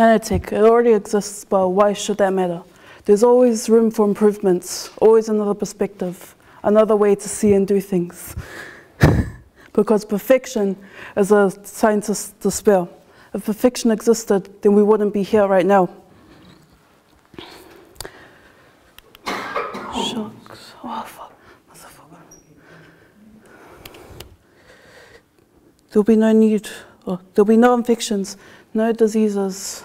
Nanotech, it already exists, but why should that matter? There's always room for improvements, always another perspective, another way to see and do things. because perfection is a scientist's despair. If perfection existed, then we wouldn't be here right now. Shucks. Oh, fuck. There'll be no need, oh, there'll be no infections, no diseases,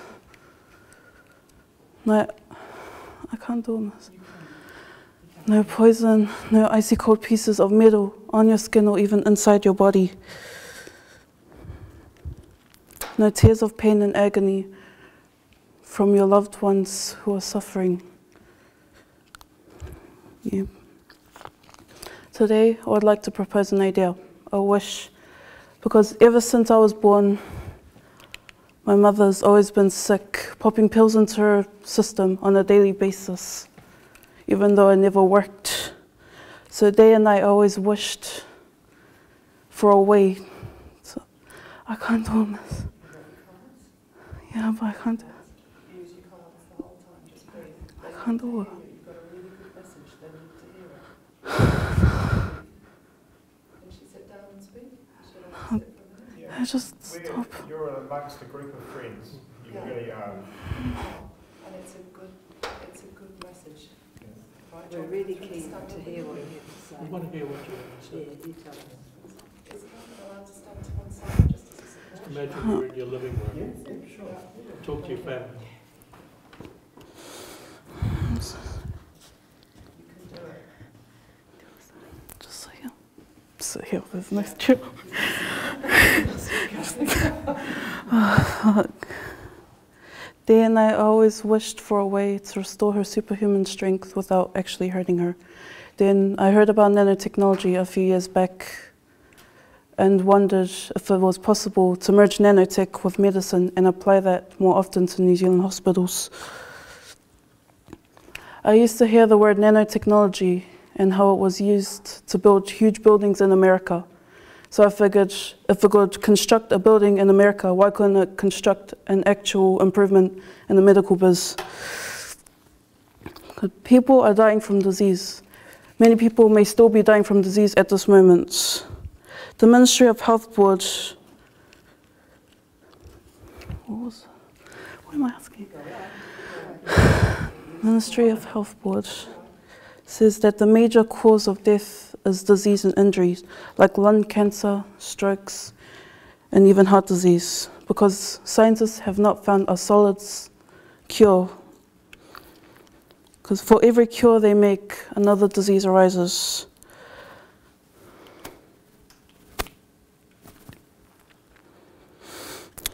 no, I can't do this. No poison, no icy cold pieces of metal on your skin or even inside your body. No tears of pain and agony from your loved ones who are suffering. Yeah. Today, I would like to propose an idea, a wish, because ever since I was born, my mother's always been sick, popping pills into her system on a daily basis, even though I never worked. So day and night, I always wished for a way. So I can't do this. Yeah, but I can't. I can't do it. I just stop. You're amongst a group of friends. You Yeah. really are. And it's a good, it's a good message. Right, We're really keen understand to hear what you have to We say. want to hear what you have to Yeah, say. you tell us. Is it allowed to stand to one side just as a support? Imagine you're in your living room, talk to your family. You can do it. Just sit here. Sit here with this next Day and I always wished for a way to restore her superhuman strength without actually hurting her. Then I heard about nanotechnology a few years back and wondered if it was possible to merge nanotech with medicine and apply that more often to New Zealand hospitals. I used to hear the word nanotechnology and how it was used to build huge buildings in America. So I figured if we could construct a building in America, why couldn't it construct an actual improvement in the medical biz? People are dying from disease. Many people may still be dying from disease at this moment. The Ministry of Health Board. What was? What am I asking? Ministry of Health Board says that the major cause of death is disease and injuries, like lung cancer, strokes, and even heart disease, because scientists have not found a solid cure. Because for every cure they make, another disease arises.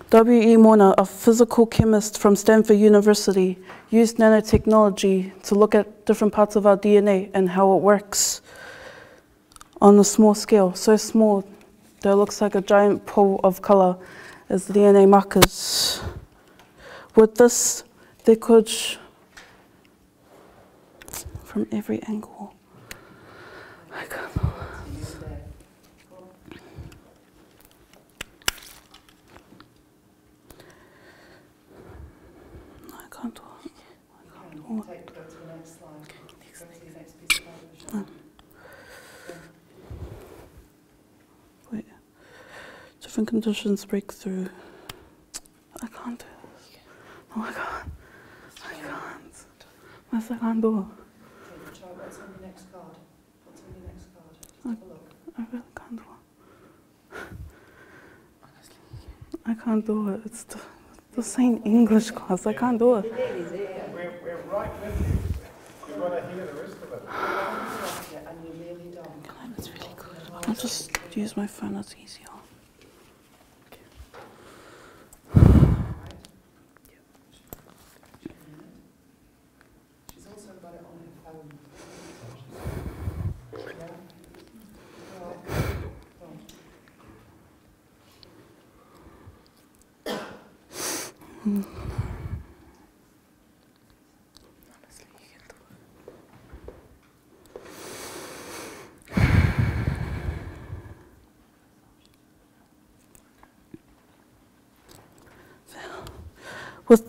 W.E. Moerner, a physical chemist from Stanford University, used nanotechnology to look at different parts of our DNA and how it works on a small scale, so small that it looks like a giant pool of color as DNA markers. With this, they could, from every angle, I can't. I can't. I can't. Take, go to the next slide. Go to the next piece of paper. Wait. Different conditions break through. I can't do this. Oh no, I can't. I can't. Yes, I can't do it. Okay, Charlie, what's on your next card? What's on your next card? Just have a look. I really can't do it. I can't do it. It's the, the same English class. I can't do it. You're. We're, we're right with you. We want to hear the rest of it. Yeah, and you're nearly done. It's really good. I'll just use my phone. It's easier. With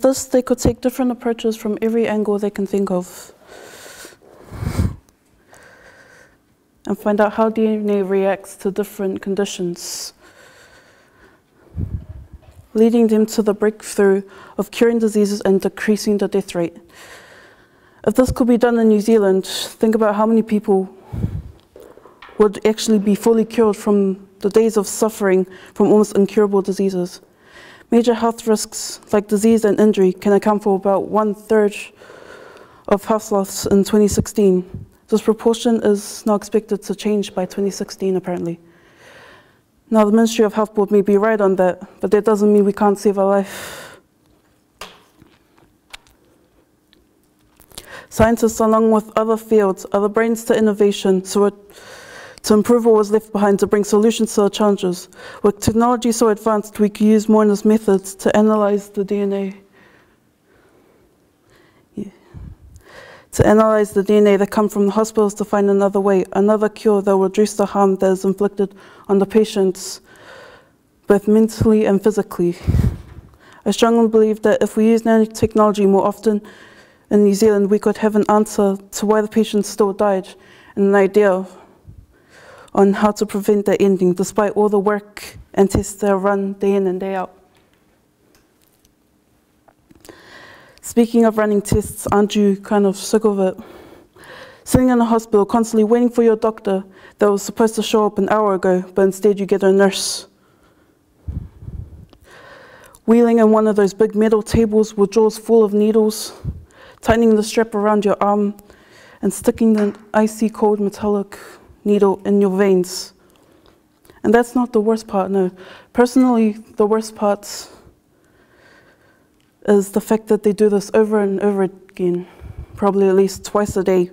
this, they could take different approaches from every angle they can think of and find out how DNA reacts to different conditions leading them to the breakthrough of curing diseases and decreasing the death rate. If this could be done in New Zealand, think about how many people would actually be fully cured from the days of suffering from almost incurable diseases. Major health risks like disease and injury can account for about one third of health loss in 2016. This proportion is now expected to change by 2016, apparently. Now, the Ministry of Health Board may be right on that, but that doesn't mean we can't save a life. Scientists, along with other fields, are the brains to innovation, so to improve what was left behind, to bring solutions to our challenges. With technology so advanced, we can use Moynihan's methods to analyze the DNA. To analyze the DNA that come from the hospitals to find another way, another cure that will reduce the harm that is inflicted on the patients, both mentally and physically. I strongly believe that if we use nanotechnology more often, in New Zealand, we could have an answer to why the patient still died and an idea on how to prevent the ending, despite all the work and tests that are run day in and day out. Speaking of running tests, aren't you kind of sick of it? Sitting in a hospital, constantly waiting for your doctor that was supposed to show up an hour ago, but instead you get a nurse. Wheeling in one of those big metal tables with jaws full of needles, tightening the strap around your arm, and sticking the icy cold metallic needle in your veins. And that's not the worst part, no. Personally, the worst part is the fact that they do this over and over again, probably at least twice a day.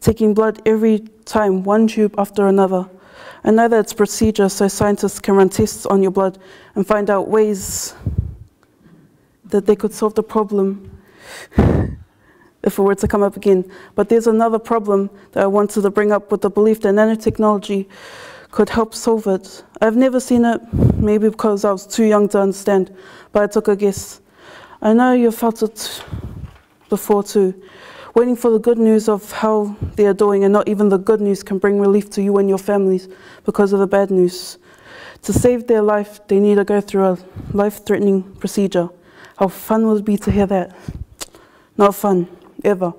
Taking blood every time, one tube after another. I know that it's procedure so scientists can run tests on your blood and find out ways that they could solve the problem if it were to come up again. But there's another problem that I wanted to bring up with the belief that nanotechnology could help solve it. I've never seen it, maybe because I was too young to understand, but I took a guess. I know you've felt it before too. Waiting for the good news of how they are doing, and not even the good news can bring relief to you and your families because of the bad news. To save their life, they need to go through a life threatening procedure. How fun would it be to hear that? Not fun, ever.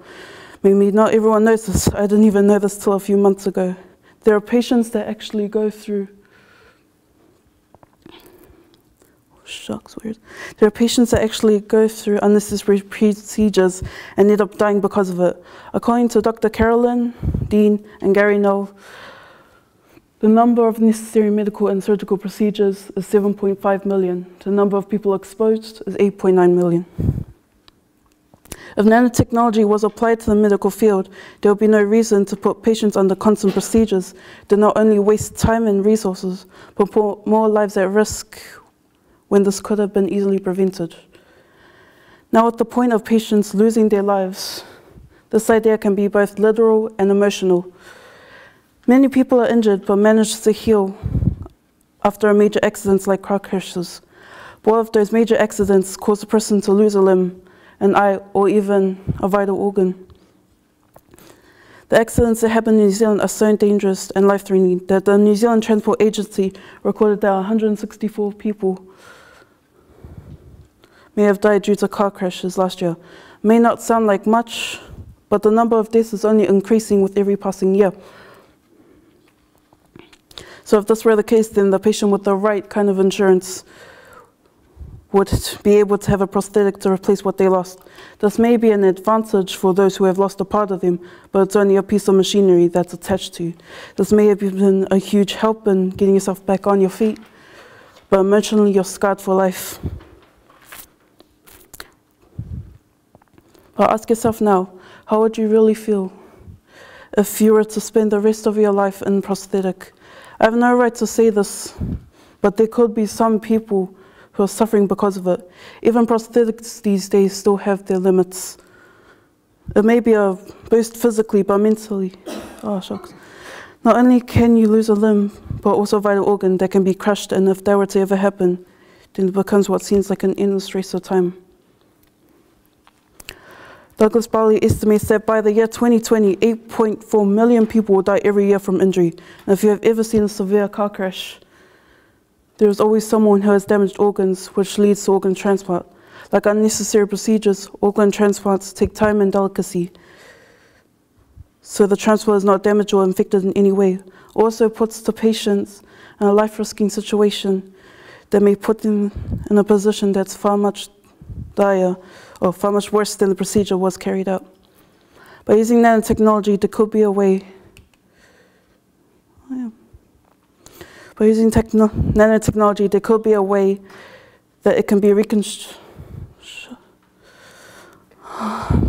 Maybe not everyone knows this. I didn't even know this till a few months ago. There are patients that actually go through shucks, weird. There are patients that actually go through unnecessary procedures and end up dying because of it. According to Dr. Carolyn, Dean, and Gary Null, the number of necessary medical and surgical procedures is 7.5 million. The number of people exposed is 8.9 million. If nanotechnology was applied to the medical field, there would be no reason to put patients under constant procedures that not only waste time and resources, but put more lives at risk when this could have been easily prevented. Now, at the point of patients losing their lives, this idea can be both literal and emotional. Many people are injured but manage to heal after a major accident like car crashes. But what if those major accidents cause a person to lose a limb an eye, or even a vital organ. The accidents that happen in New Zealand are so dangerous and life-threatening that the New Zealand Transport Agency recorded that 164 people may have died due to car crashes last year. May not sound like much, but the number of deaths is only increasing with every passing year. So if this were the case, then the patient with the right kind of insurance would be able to have a prosthetic to replace what they lost. This may be an advantage for those who have lost a part of them, but it's only a piece of machinery that's attached to you. This may have been a huge help in getting yourself back on your feet, but emotionally you're scarred for life. But ask yourself now, how would you really feel if you were to spend the rest of your life in prosthetic? I have no right to say this, but there could be some people who are suffering because of it. Even prosthetics these days still have their limits. It may be a boost physically, but mentally, oh shucks. Not only can you lose a limb, but also a vital organ that can be crushed, and if that were to ever happen, then it becomes what seems like an endless race of time. Douglas Barley estimates that by the year 2020, 8.4 million people will die every year from injury. And if you have ever seen a severe car crash, there is always someone who has damaged organs, which leads to organ transplant. Like unnecessary procedures, organ transplants take time and delicacy. So the transplant is not damaged or infected in any way. Also puts the patients in a life-risking situation that may put them in a position that's far much dire or far much worse than the procedure was carried out. By using nanotechnology, there could be a way. Oh, yeah. By using techno- nanotechnology, there could be a way that it can be reconstructed. I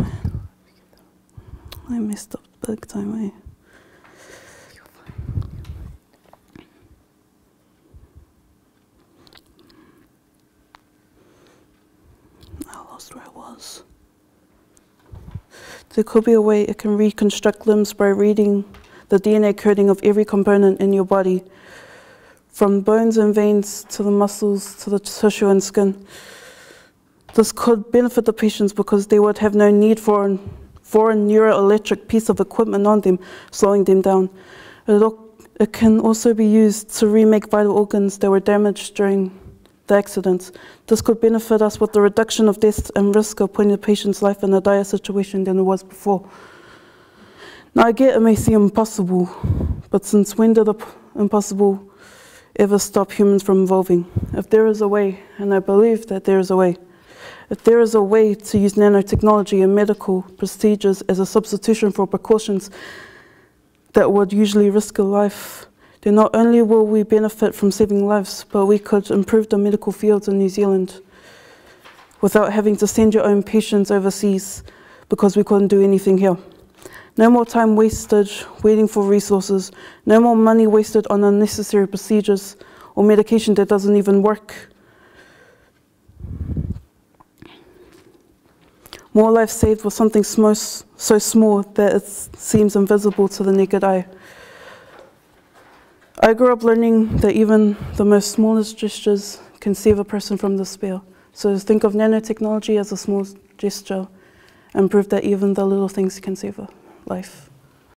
messed up big time. Eh? I. There could be a way it can reconstruct limbs by reading the DNA coding of every component in your body, from bones and veins to the muscles to the tissue and skin. This could benefit the patients because they would have no need for an foreign neuroelectric piece of equipment on them, slowing them down. It, it can also be used to remake vital organs that were damaged during the accidents. This could benefit us with the reduction of deaths and risk of putting the patient's life in a dire situation than it was before. Now, I get it may seem impossible, but since when did the impossible ever stop humans from evolving? If there is a way, and I believe that there is a way, if there is a way to use nanotechnology and medical procedures as a substitution for precautions that would usually risk a life, then not only will we benefit from saving lives, but we could improve the medical fields in New Zealand without having to send your own patients overseas because we couldn't do anything here. No more time wasted waiting for resources, no more money wasted on unnecessary procedures or medication that doesn't even work. More lives saved with something so small that it seems invisible to the naked eye. I grew up learning that even the most smallest gestures can save a person from despair. So think of nanotechnology as a small gesture and prove that even the little things can save a life.